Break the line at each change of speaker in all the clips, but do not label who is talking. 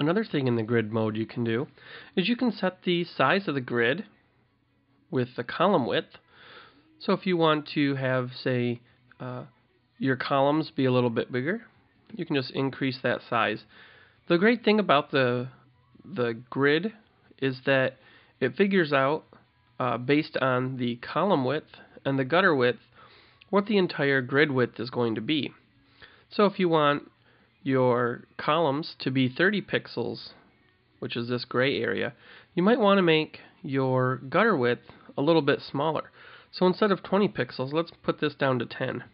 Another thing in the grid mode you can do is you can set the size of the grid with the column width. So if you want to have, say, uh, your columns be a little bit bigger, you can just increase that size. The great thing about the the grid is that it figures out uh, based on the column width and the gutter width what the entire grid width is going to be. So if you want your columns to be 30 pixels, which is this gray area, you might want to make your gutter width a little bit smaller. So instead of 20 pixels, let's put this down to 10.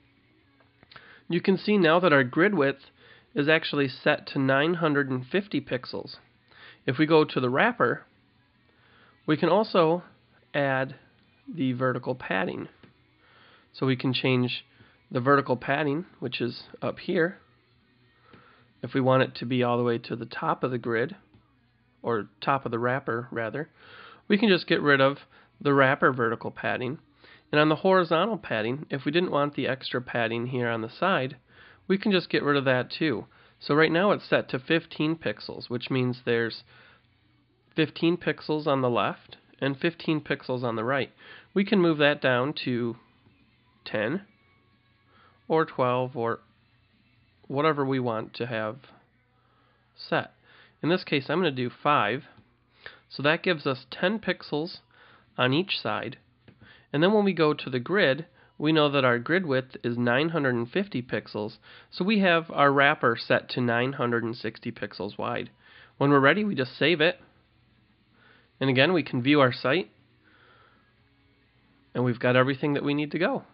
You can see now that our grid width is actually set to 950 pixels. If we go to the wrapper, we can also add the vertical padding. So we can change the vertical padding, which is up here, if we want it to be all the way to the top of the grid, or top of the wrapper rather, we can just get rid of the wrapper vertical padding. And on the horizontal padding, if we didn't want the extra padding here on the side, we can just get rid of that too. So right now it's set to 15 pixels, which means there's 15 pixels on the left and 15 pixels on the right. We can move that down to 10 or 12 or whatever we want to have set. In this case, I'm going to do 5. So that gives us 10 pixels on each side. And then when we go to the grid, we know that our grid width is 950 pixels, so we have our wrapper set to 960 pixels wide. When we're ready, we just save it. And again, we can view our site. And we've got everything that we need to go.